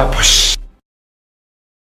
a, poś.